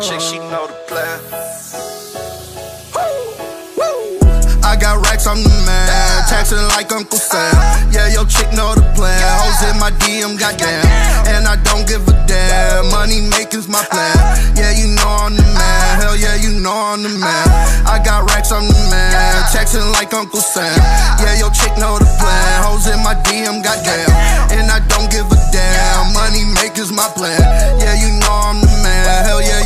Chick, she know the plan. I got racks, I'm the man. Taxing like Uncle Sam. Uh-huh. Yeah, your chick know the plan. Hoes in my DM, goddamn. And I don't give a damn. Money making's my uh-huh. plan. Yeah, you know I'm the man. Uh-huh. Hell yeah, you know I'm the man. I got racks, I'm the man. Taxing like Uncle Sam. Yeah, your chick know the plan. Hoes in my DM, goddamn. And I don't give a damn. Money making's my plan. Yeah, you know I'm the man. Hell yeah.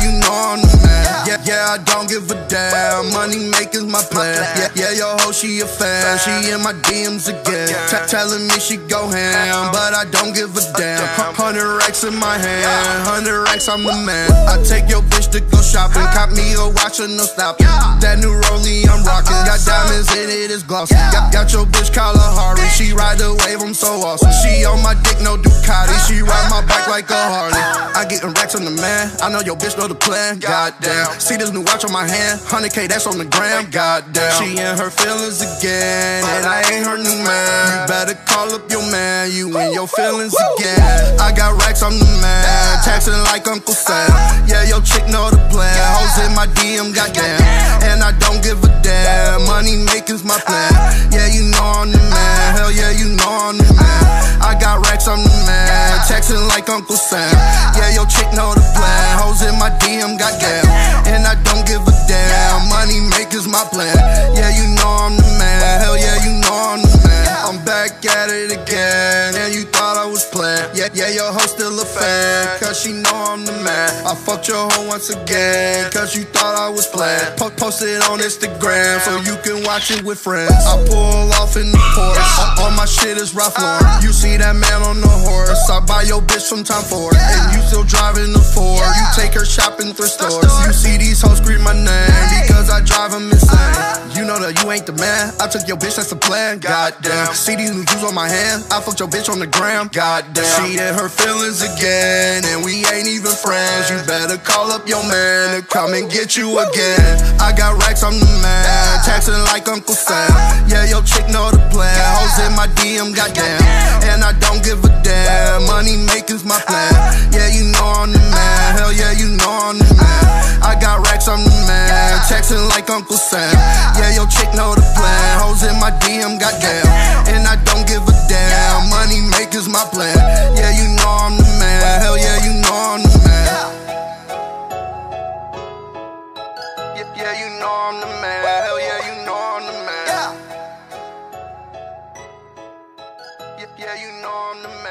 Yeah, yeah, I don't give a damn. Money making's my plan. Yeah, yeah, your hoe, she a fan. She in my DMs again. T- telling me she go ham, but I don't give a damn. Hundred racks in my hand. Hundred racks, I'm the man. I take your bitch to go shopping. Cop me a watch and no stopping. That new Rollie I'm rocking. Got diamonds in it, it's glossy. Got, got your bitch Kalahari. She ride the wave, I'm so awesome. She on my dick, no Ducati. She ride my bike like a Harley. Racks on the man. I know your bitch know the plan. Goddamn. See this new watch on my hand. 100k, that's on the gram. Goddamn. She in her feelings again. And I ain't her new man. You better call up your man. You in your feelings again. I got racks, I'm the man. Taxing like Uncle uh-huh. Sam. Yeah, your chick know the plan. Hoes in my DM, goddamn. And I don't give a damn. Money making's my plan. Uh-huh. Yeah, you know I'm the man. Uh-huh. Hell yeah, you know I'm the man. I got racks, I'm the man. Texting like Uncle Sam. Your chick know the plan. Hoes in my DM, goddamn. Yeah, your hoe still a fan. Cause she know I'm the man. I fucked your hoe once again. Cause you thought I was playing. Po- post it on Instagram so you can watch it with friends. I pull off in the Porsche. All, my shit is Ralph Lauren. You see that man on the horse. I buy your bitch from Tom Ford. And you still driving the Ford. You take her shopping thrift stores. You see these hoes scream my name because I drive them. You know that you ain't the man. I took your bitch, that's the plan. Goddamn. See these new on my hand. I fucked your bitch on the gram. Goddamn. She in her feelings again. And we ain't even friends. You better call up your man to come and get you again. I got racks, I'm the man. Taxing like Uncle Sam. Uh-huh. Yeah, your chick know the plan. Hoes in my DM, goddamn. And I don't give a damn. Money making's my plan. Man. Like Uncle Sam. Yeah, your chick know the plan. Hoes in my DM, goddamn. And I don't give a damn. Money making's my plan. Yeah, you know I'm the man. Hell yeah, you know I'm the man. Yeah, yeah, you know I'm the man. Hell yeah, you know I'm the man. Yeah, yeah, you know I'm the man.